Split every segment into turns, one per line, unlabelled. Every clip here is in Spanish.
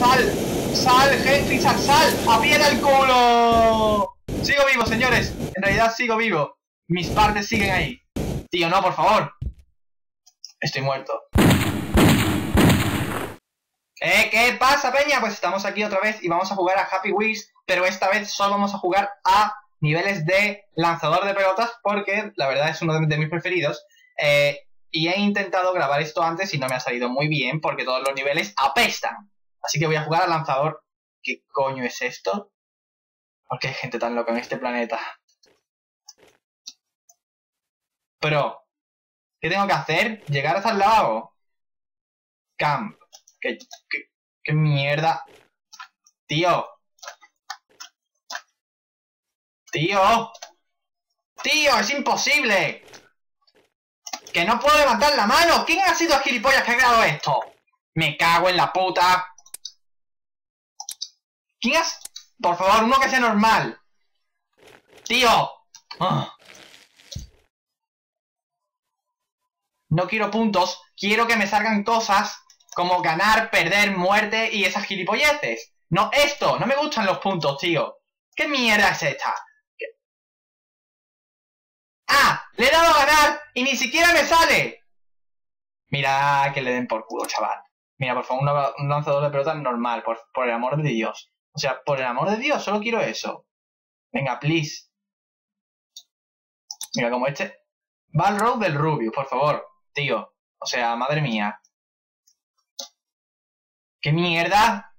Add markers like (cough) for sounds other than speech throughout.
¡Sal! ¡Sal, Henry, sal, sal! ¡Aprieta el culo! Sigo vivo, señores. En realidad sigo vivo. Mis partes siguen ahí. Tío, no, por favor. Estoy muerto. ¿Eh? ¿Qué pasa, peña? Pues estamos aquí otra vez y vamos a jugar a Happy Wheels, pero esta vez solo vamos a jugar a niveles de lanzador de pelotas porque la verdad es uno de, mis preferidos. Eh, y he intentado grabar esto antes y no me ha salido muy bien porque todos los niveles apestan. Así que voy a jugar al lanzador. ¿Qué coño es esto? ¿Por qué hay gente tan loca en este planeta? Pero, ¿qué tengo que hacer? ¿Llegar hasta el lago? Camp. ¿Qué, qué, qué mierda? Tío. Tío. Tío, es imposible. Que no puedo levantar la mano. ¿Quién ha sido el gilipollas que ha creado esto? Me cago en la puta. ¿Quién? Por favor, uno que sea normal. Tío. Ah. No quiero puntos. Quiero que me salgan cosas como ganar, perder, muerte y esas gilipolleces. No esto. No me gustan los puntos, tío. ¿Qué mierda es esta? ¡Ah! Le he dado a ganar y ni siquiera me sale. Mira que le den por culo, chaval. Mira, por favor, un, lanzador de pelota normal, por, por el amor de Dios. O sea, por el amor de Dios, solo quiero eso. Venga, please. Mira, como este. Balrog del Rubio, por favor. Tío. O sea, madre mía. ¿Qué mierda?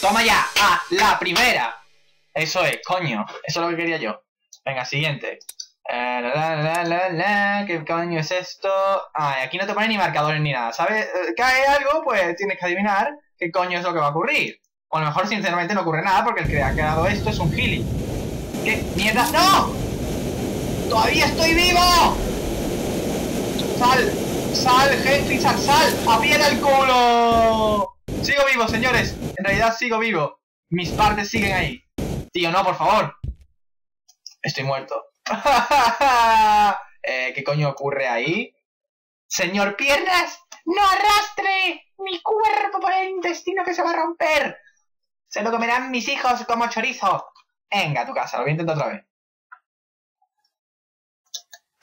Toma ya, a la primera. Eso es, coño. Eso es lo que quería yo. Venga, siguiente. Eh, la, la, la, ¿Qué coño es esto? Ah, aquí no te pone ni marcadores ni nada. ¿Sabes? Eh, cae algo, pues tienes que adivinar qué coño es lo que va a ocurrir. O a lo mejor, sinceramente, no ocurre nada porque el que ha creado esto es un gili. ¿Qué mierda? ¡No! ¡Todavía estoy vivo! ¡Sal! ¡Sal, Henry! ¡Sal! ¡Sal! ¡Aprieta el culo! Sigo vivo, señores. En realidad sigo vivo. Mis partes siguen ahí. Tío, no, por favor. Estoy muerto. (laughs) eh, ¿Qué coño ocurre ahí? Señor Piernas, no arrastre mi cuerpo por el intestino que se va a romper. Se lo comerán mis hijos como chorizo. Venga a tu casa, lo voy a intentar otra vez.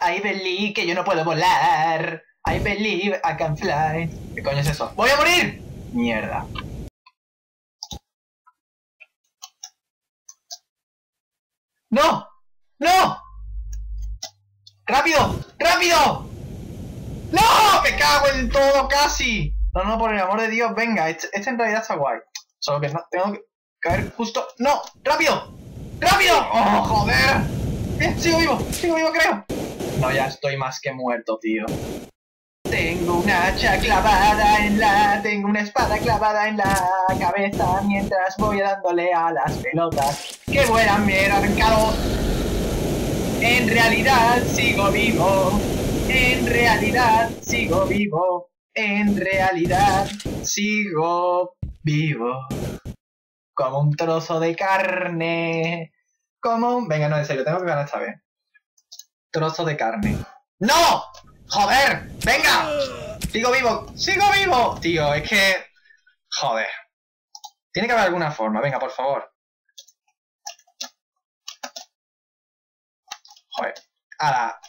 I believe que yo no puedo volar. I believe I can fly. ¿Qué coño es eso? ¡Voy a morir! Mierda. ¡No! ¡No! ¡Rápido! ¡Rápido! ¡No! ¡Me cago en todo casi! No, no, por el amor de Dios, venga, este, este en realidad está guay. Solo que no, tengo que caer justo... ¡No! ¡Rápido! ¡Rápido! ¡Oh, joder! Bien, sigo vivo, sigo vivo, creo. No, ya estoy más que muerto, tío. Tengo una hacha clavada en la... Tengo una espada clavada en la cabeza mientras voy dándole a las pelotas que vuelan bien arrancados en realidad sigo vivo. En realidad sigo vivo. En realidad sigo vivo. Como un trozo de carne. Como un... Venga, no, en serio, tengo que ganar esta vez. Trozo de carne. ¡No! ¡Joder! ¡Venga! ¡Sigo vivo! ¡Sigo vivo! Tío, es que... Joder. Tiene que haber alguna forma. Venga, por favor. Joder. Ahora,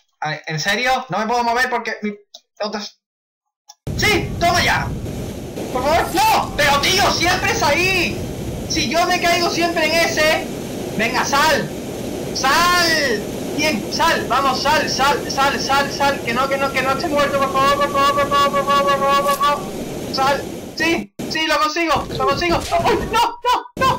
¿en serio? No me puedo mover porque mi... ¡Sí! ¡Toma ya! ¡Por favor! ¡No! ¡Pero tío! ¡Siempre es ahí! Si yo me caigo siempre en ese... ¡Venga, sal! ¡Sal! Bien, sal, vamos, sal, sal, sal, sal, sal, que no, que no, que no esté muerto, por favor, por favor, por favor, por favor, por favor, por favor, sal, sí, sí, lo consigo, lo consigo, no, no, no, no,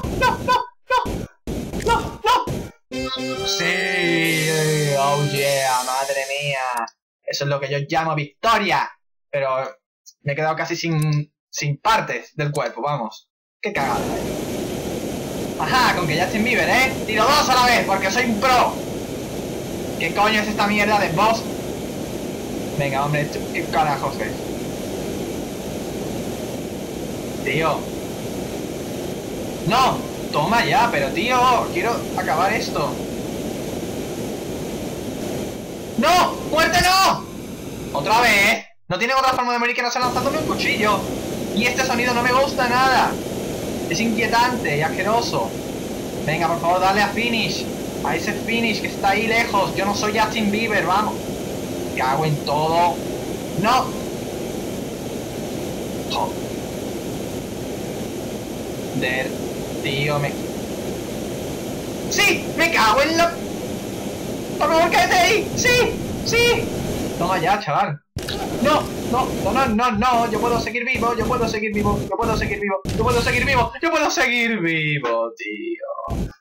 es lo que yo llamo victoria, pero me he quedado casi sin, sin partes del cuerpo, vamos, qué cagada, Ajá, con que ya Justin Bieber, ¿eh? Tiro dos a la vez, porque soy un pro. ¿Qué coño es esta mierda de boss? Venga, hombre, ¿qué carajos es? Tío. No, toma ya, pero tío, quiero acabar esto. ¡No! ¡Muerte no! ¡Otra vez! No tiene otra forma de morir que no sea lanzándome un cuchillo. Y este sonido no me gusta nada. Es inquietante y asqueroso. Venga, por favor, dale a finish. A ese finish que está ahí lejos. Yo no soy Justin Bieber, vamos. Cago en todo. No. Joder, tío, me... ¡Sí! ¡Me cago en la... ¡Por favor, cállate ahí! ¡Sí! ¡Sí! Toma ya, chaval. No, no, no, no, no, no, yo puedo seguir vivo, yo puedo seguir vivo, yo puedo seguir vivo, yo puedo seguir vivo, yo puedo seguir vivo, tío.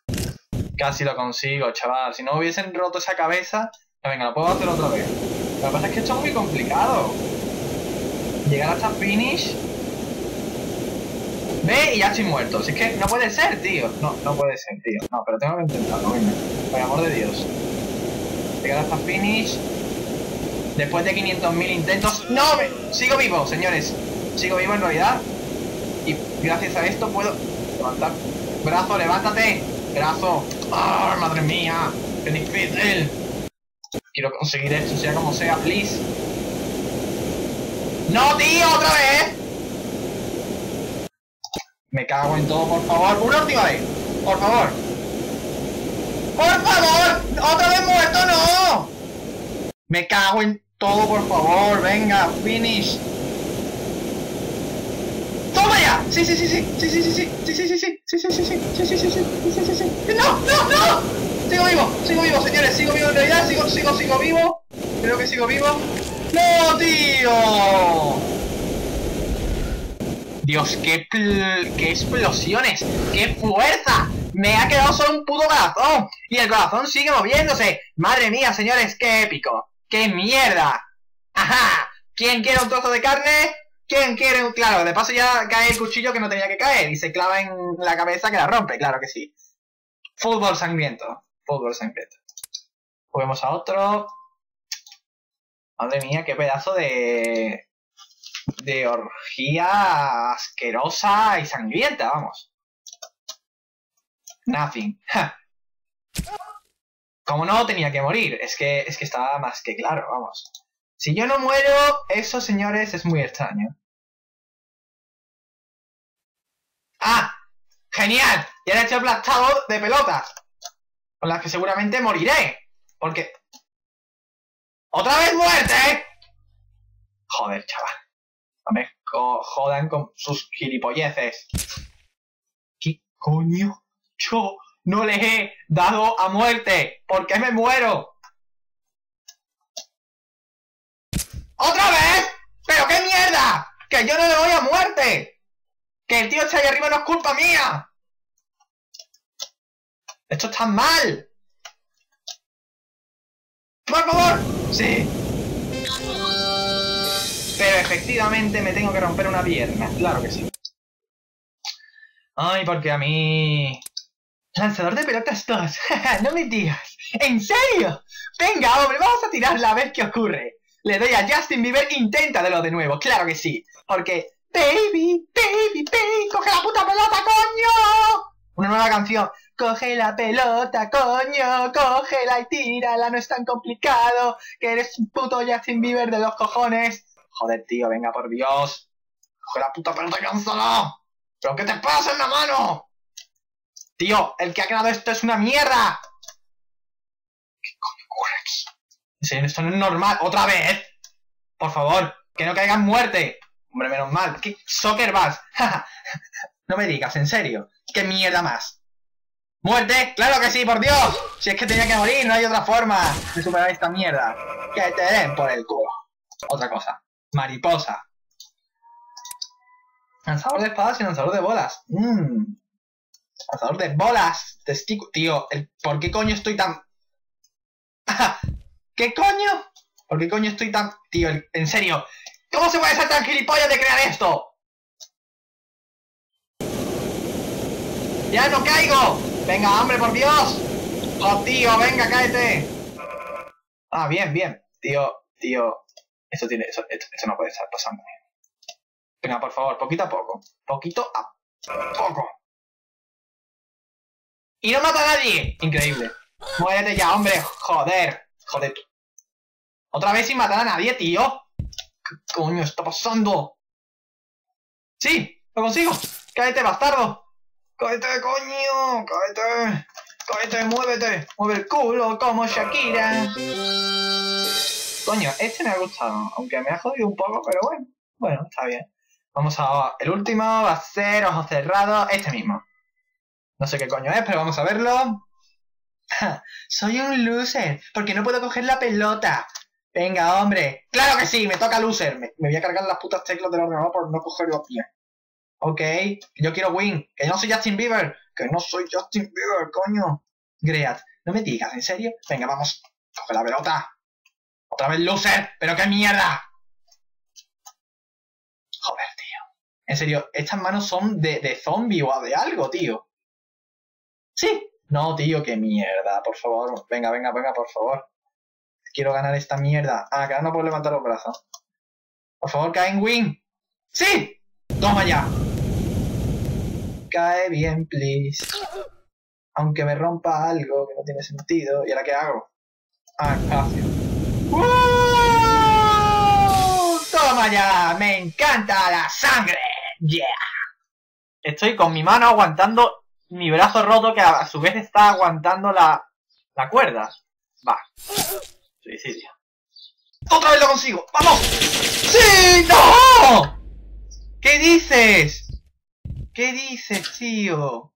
Casi lo consigo, chaval. Si no hubiesen roto esa cabeza, venga, lo puedo hacer otra vez. Lo que pasa es que esto es muy complicado. Llegar hasta finish. Ve y ya estoy muerto. Si es que no puede ser, tío. No, no puede ser, tío. No, pero tengo que intentarlo, venga. Por amor de Dios. Llegar hasta finish. Después de 500.000 intentos... ¡No! Sigo vivo, señores. Sigo vivo en realidad. Y gracias a esto puedo levantar. Brazo, levántate. Brazo. ¡Ah, madre mía! ¡Qué difícil! Quiero conseguir esto, sea como sea, please. ¡No, tío! ¡Otra vez! Me cago en todo, por favor. ¡Una última vez! ¡Por favor! ¡Por favor! ¡Otra vez muerto, no! Me cago en todo, por favor. Venga, finish. ¡Toma ya! Sí, sí, sí, sí. Sí, sí, sí, sí. Sí, sí, sí, sí. Sí, sí, sí, sí. Sí, sí, sí, sí. Sí. ¡No! ¡No! ¡No! Sigo vivo, sigo vivo, señores. Sigo vivo en realidad. Sigo, sigo, sigo vivo. Creo que sigo vivo. ¡No, tío! Dios, qué, qué explosiones, qué fuerza. Me ha quedado solo un puto corazón. Y el corazón sigue moviéndose. Madre mía, señores, qué épico. ¡Qué mierda! ¡Ajá! ¿Quién quiere un trozo de carne? ¿Quién quiere un...? Claro, de paso ya cae el cuchillo que no tenía que caer y se clava en la cabeza que la rompe, claro que sí. Fútbol sangriento. Fútbol sangriento. Juguemos a otro. Madre mía, qué pedazo de... De orgía asquerosa y sangrienta, vamos. Nothing. (laughs) Como no, tenía que morir. Es que, es que estaba más que claro, vamos. Si yo no muero, eso, señores, es muy extraño. ¡Ah! ¡Genial! Ya he hecho aplastado de pelotas. Con las que seguramente moriré. Porque... ¡Otra vez muerte! Joder, chaval. No me jodan con sus gilipolleces. ¿Qué coño? Yo no les he dado a muerte. ¿Por qué me muero? ¡Otra vez! ¡Pero qué mierda! ¡Que yo no le doy a muerte! ¡Que el tío está ahí arriba no es culpa mía! ¡Esto está mal! ¡Por favor! Sí. Pero efectivamente me tengo que romper una pierna. Claro que sí. Ay, porque a mí... Lanzador de pelotas 2. (laughs) no me digas. ¿En serio? Venga, hombre, vamos a tirarla a ver qué ocurre. Le doy a Justin Bieber, inténtalo de nuevo, claro que sí. Porque, baby, baby, baby, coge la puta pelota, coño. Una nueva canción. Coge la pelota, coño, cógela y tírala, no es tan complicado. Que eres un puto Justin Bieber de los cojones. Joder, tío, venga, por Dios. Coge la puta pelota y ¿Pero qué te pasa en la mano? Tío, el que ha creado esto es una mierda. ¿Qué coño ocurre aquí? Esto no es normal. ¡Otra vez! Por favor, que no caiga en muerte. Hombre, menos mal. ¿Qué soccer vas? (laughs) no me digas, en serio. ¿Qué mierda más? ¡Muerte! ¡Claro que sí, por Dios! Si es que tenía que morir, no hay otra forma de superar esta mierda. Que te den por el culo. Otra cosa. Mariposa. Lanzador de espadas y lanzador de bolas. Mmm. De bolas. Tío, ¿por qué coño estoy tan... (laughs) ¿Qué coño? ¿Por qué coño estoy tan... Tío, en serio. ¿Cómo se puede ser tan gilipollas de crear esto? ¡Ya no caigo! ¡Venga, hombre, por Dios! ¡Oh, tío, venga, cáete! Ah, bien, bien. Tío, tío. Esto tiene... Esto, esto no puede estar pasando. Venga, por favor, poquito a poco. Poquito a poco. Y no mata a nadie. Increíble. Muérete ya, hombre. Joder. Joder. Otra vez sin matar a nadie, tío. ¿Qué coño está pasando? ¡Sí! ¡Lo consigo! ¡Cáete, bastardo! ¡Cáete, coño! ¡Cáete! ¡Cáete, muévete! ¡Mueve el culo como Shakira! Coño, este me ha gustado. Aunque me ha jodido un poco, pero bueno. Bueno, está bien. Vamos a... El último va a ser ojos cerrados. Este mismo. No sé qué coño es, pero vamos a verlo. (laughs) Soy un loser, porque no puedo coger la pelota. Venga, hombre. Claro que sí, me toca loser. Me, voy a cargar las putas teclas del ordenador por no coger los pies. Ok, yo quiero win. Que no soy Justin Bieber. Que no soy Justin Bieber, coño. Great, no me digas, ¿en serio? Venga, vamos. Coge la pelota. Otra vez loser. Pero qué mierda. Joder, tío. En serio, estas manos son de, de zombie o de algo, tío. Sí. No, tío, qué mierda. Por favor. Venga, venga, venga, por favor. Quiero ganar esta mierda. Ah, que ahora no puedo levantar los brazos. Por favor, cae en win. ¡Sí! ¡Toma ya! Cae bien, please. Aunque me rompa algo que no tiene sentido. ¿Y ahora qué hago? Ah, espacio. ¡Toma ya! ¡Me encanta la sangre! ¡Yeah! Estoy con mi mano aguantando mi brazo roto que a su vez está aguantando la, la cuerda. Va. Suicidio. ¡Otra vez lo consigo! ¡Vamos! ¡Sí! ¡No! ¿Qué dices? ¿Qué dices, tío?